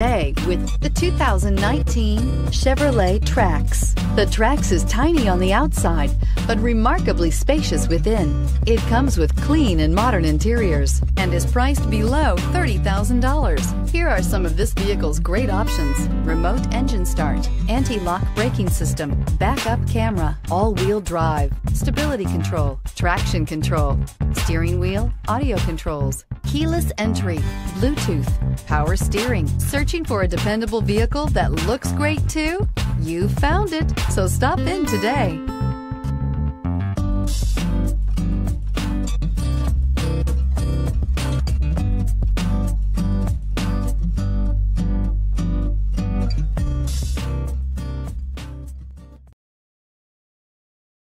Today with the 2019 Chevrolet Trax. The Trax is tiny on the outside, but remarkably spacious within. It comes with clean and modern interiors and is priced below $30,000. Here are some of this vehicle's great options. Remote engine start, anti-lock braking system, backup camera, all-wheel drive, stability control, traction control, steering wheel, audio controls, keyless entry, Bluetooth, power steering. Searching for a dependable vehicle that looks great too? You found it, so stop in today.